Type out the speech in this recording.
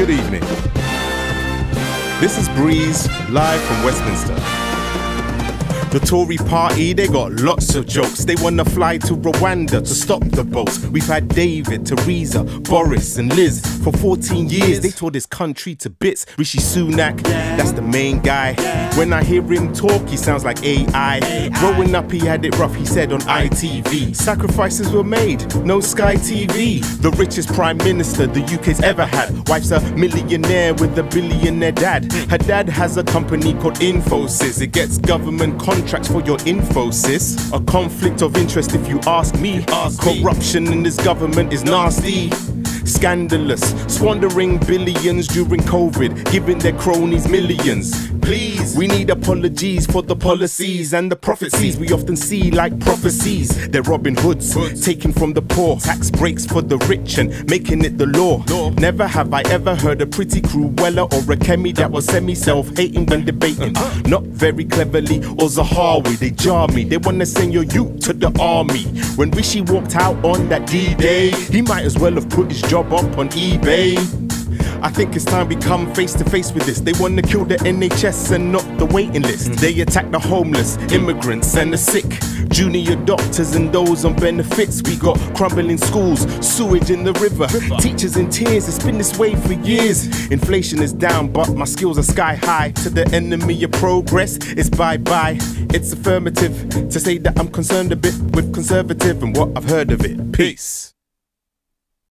Good evening. This is BREIS, live from Westminster. The Tory party, they got lots of jokes. They wanna fly to Rwanda to stop the boats. We've had David, Theresa, Boris, and Liz for 14 years. They tore this country to bits. Rishi Sunak, that's the main guy. When I hear him talk, he sounds like AI. Growing up, he had it rough, he said on ITV. Sacrifices were made, no Sky TV. The richest prime minister the UK's ever had. Wife's a millionaire with a billionaire dad. Her dad has a company called Infosys. It gets government contracts for your info, sis. A conflict of interest, if you ask me. Corruption in this government is nasty. Scandalous, squandering billions during COVID, giving their cronies millions. Please, we need apologies for the policies and the prophecies we often see like prophecies. They're Robin Hoods, taken from the poor, tax breaks for the rich and making it the law. Never have I ever heard a Priti Cruella or a Kemi that was semi self hating when debating. Uh-huh. Not very cleverly or Zahawi, they jar me. They wanna send your youth to the army. When Rishi walked out on that D Day, he might as well have put his job up on eBay. I think it's time we come face to face with this. They want to kill the NHS and not the waiting list. Mm-hmm. They attack the homeless, immigrants, and the sick. Junior doctors and those on benefits. We got crumbling schools, sewage in the river. Teachers in tears, it's been this way for years. Inflation is down, but my skills are sky high. To the enemy of progress, it's bye bye. It's affirmative to say that I'm concerned a bit with conservative and what I've heard of it. Peace.